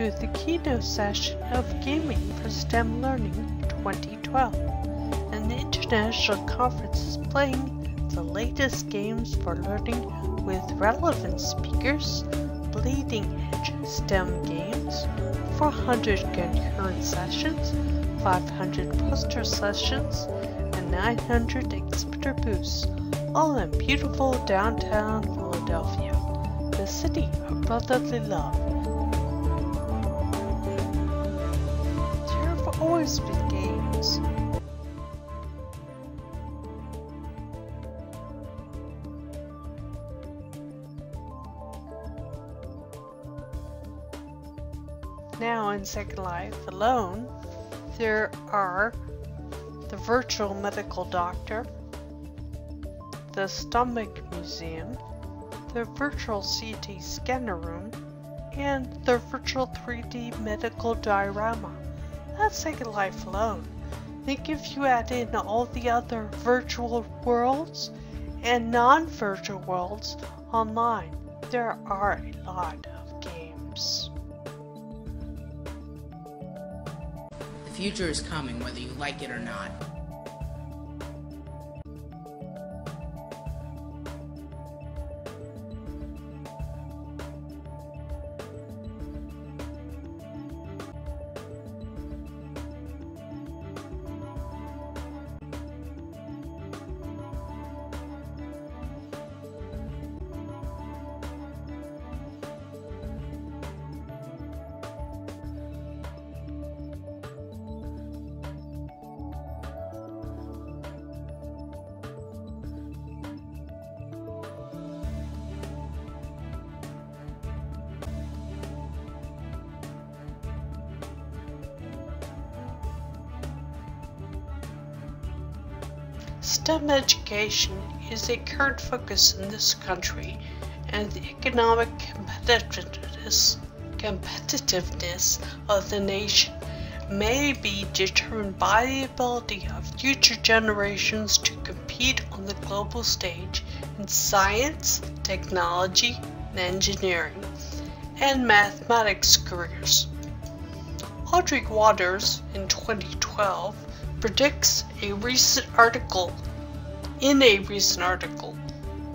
to the keynote session of Gaming for STEM Learning 2012, an international conference displaying the latest games for learning with relevant speakers, bleeding edge STEM games, 400 concurrent sessions, 500 poster sessions, and 900 exhibitor booths, all in beautiful downtown Philadelphia, the city of brotherly love. Been games. Now in Second Life alone, there are the virtual medical doctor, the stomach museum, the virtual CT scanner room, and the virtual 3D medical diorama. That's Second Life alone. Think if you add in all the other virtual worlds and non-virtual worlds online, there are a lot of games. The future is coming whether you like it or not. STEM education is a current focus in this country, and the economic competitiveness, competitiveness of the nation may be determined by the ability of future generations to compete on the global stage in science, technology, and engineering, and mathematics careers. Audrey Watters in 2012 predicts a recent article in a recent article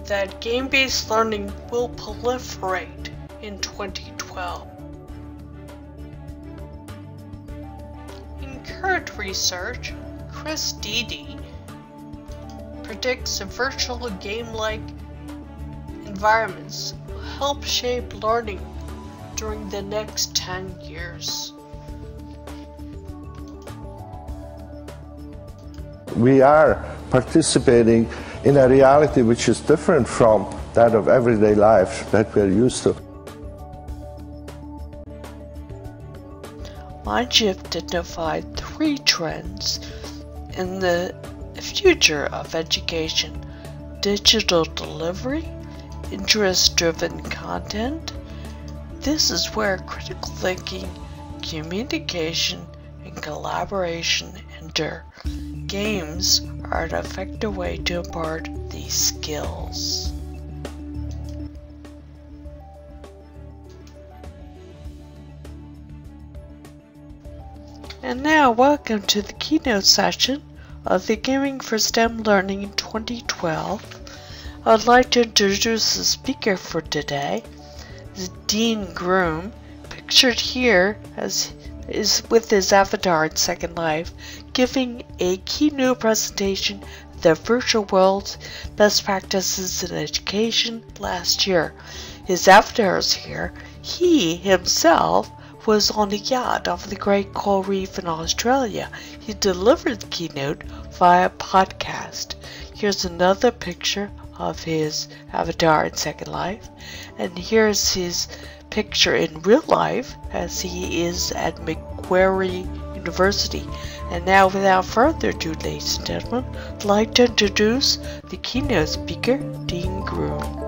that game-based learning will proliferate in 2012. In current research, Chris Dede predicts virtual game-like environments will help shape learning during the next 10 years. We are participating in a reality which is different from that of everyday life that we're used to. Mindshift identified three trends in the future of education digital delivery, interest driven content. This is where critical thinking, communication, and collaboration games are an effective way to impart these skills. And now, welcome to the keynote session of the Gaming for STEM Learning 2012. I'd like to introduce the speaker for today, Dean Groom, pictured here as is with his avatar in Second Life, giving a keynote presentation the virtual world's best practices in education last year. His avatar is here. He himself was on a yacht off the Great Coral Reef in Australia. He delivered the keynote via podcast. Here's another picture of his avatar in Second Life, and here's his picture in real life as he is at Macquarie University. And now, without further ado, ladies and gentlemen, I'd like to introduce the keynote speaker, Dean Groom.